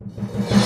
you